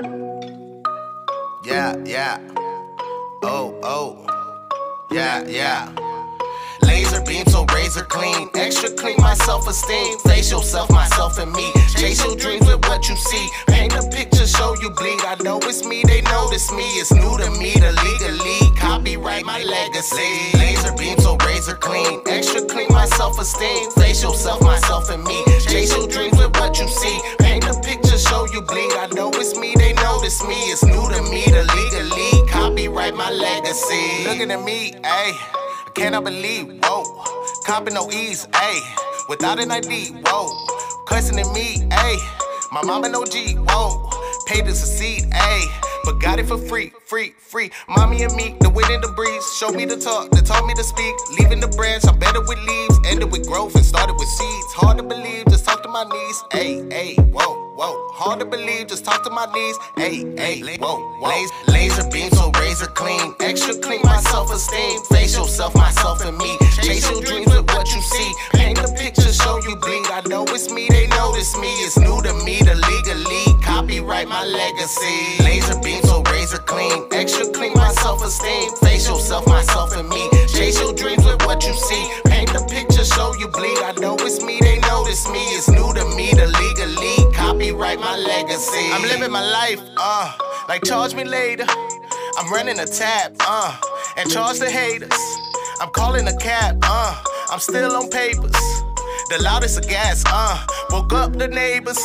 Yeah, yeah. Oh, oh. Yeah, yeah. Laser beam so razor clean. Extra clean my self esteem. Face yourself, myself, and me. Chase your dreams with what you see. Paint a picture, show you bleed. I know it's me, they notice me. It's new to me to legally copyright my legacy. Laser beam so razor clean. Extra clean my self esteem. Face yourself, myself, and me. Chase your dreams with what you see. Paint a picture, show you bleed. I notice me. It's new to me to legally copyright my legacy. Looking at me, ayy. I cannot believe, whoa. Copping no ease, ayy. Without an ID, whoa. Cussing at me, ayy. My mama no G, whoa. Paid to succeed, ayy. But got it for free, free, free. Mommy and me, the wind and the breeze. Show me the talk, they taught me to speak. Leaving the branch, I'm better with leaves. Ended with growth and started with seeds. Hard to believe, my knees. Ayy, ayy, whoa, whoa. Hard to believe, just talk to my knees. Ayy, ayy, whoa, whoa. Laser, laser beam so razor clean. Extra clean my self esteem. Face yourself, myself, and me. Chase your dreams with what you see. Paint the picture, show you bleed. I know it's me, they notice me. It's new to me to legally copyright my legacy. Laser beam so razor clean. Extra clean my self esteem. Face yourself, myself, and me. Chase your dreams notice me. It's new to me to legally copyright my legacy. I'm living my life, uh, like charge me later. I'm running a tab, uh, and charge the haters. I'm calling a cab, uh, I'm still on papers. The loudest of gas, uh, woke up the neighbors.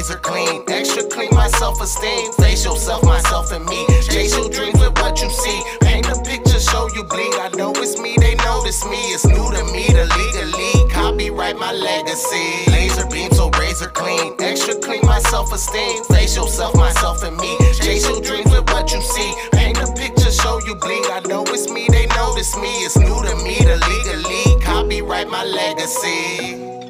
Razor clean. Extra clean my self esteem. Face yourself, myself, and me. Chase your dreams with what you see. Paint a picture, show you bleed. I know it's me, they notice me. It's new to me to legally copyright my legacy. Laser beam so razor clean. Extra clean my self esteem. Face yourself, myself, and me. Chase your dreams with what you see. Paint a picture, show you bleed. I know it's me, they notice me. It's new to me to legally copyright my legacy.